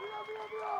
¡Mira, mira, mira!